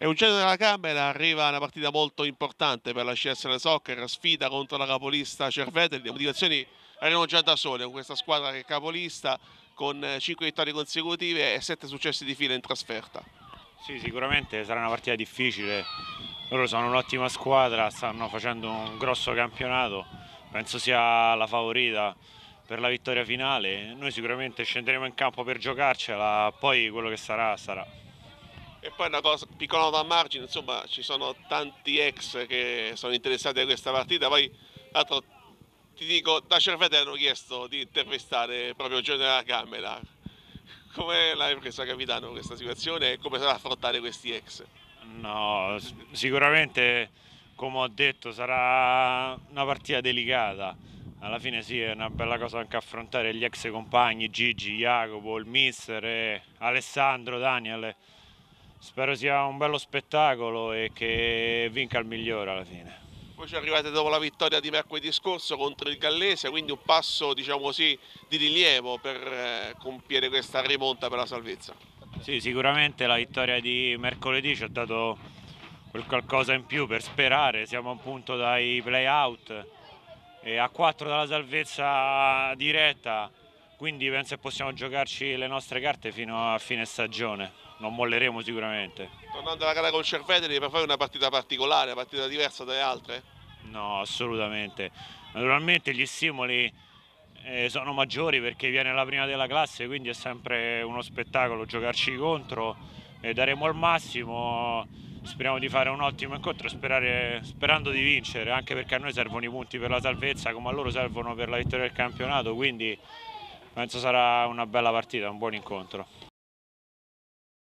Eugenio della Camera arriva una partita molto importante per la CSL Soccer, sfida contro la capolista Cerveteri, le motivazioni erano già da sole con questa squadra che è capolista con 5 vittorie consecutive e 7 successi di fila in trasferta. Sì, sicuramente sarà una partita difficile, loro sono un'ottima squadra, stanno facendo un grosso campionato, penso sia la favorita per la vittoria finale, noi sicuramente scenderemo in campo per giocarcela, poi quello che sarà sarà. E poi una cosa, piccola nota a margine, insomma ci sono tanti ex che sono interessati a questa partita, poi l'altro ti dico, da Cervete hanno chiesto di intervistare proprio Giorgio della Camera. Come l'hai presa capitano questa situazione e come sarà affrontare questi ex? No, sicuramente come ho detto sarà una partita delicata. Alla fine sì, è una bella cosa anche affrontare gli ex compagni, Gigi, Jacopo, il mister, Alessandro, Daniel spero sia un bello spettacolo e che vinca il migliore alla fine. Voi ci arrivate dopo la vittoria di mercoledì scorso contro il Gallese, quindi un passo diciamo così, di rilievo per eh, compiere questa rimonta per la salvezza. Sì, sicuramente la vittoria di mercoledì ci ha dato quel qualcosa in più per sperare, siamo a un punto dai play-out e a 4 dalla salvezza diretta, quindi penso che possiamo giocarci le nostre carte fino a fine stagione non molleremo sicuramente. Tornando alla gara con Cerveteri per fare una partita particolare, una partita diversa dalle altre? No, assolutamente. Naturalmente gli stimoli eh, sono maggiori perché viene la prima della classe, quindi è sempre uno spettacolo giocarci contro e daremo il massimo. Speriamo di fare un ottimo incontro sperare, sperando di vincere, anche perché a noi servono i punti per la salvezza come a loro servono per la vittoria del campionato, quindi penso sarà una bella partita, un buon incontro.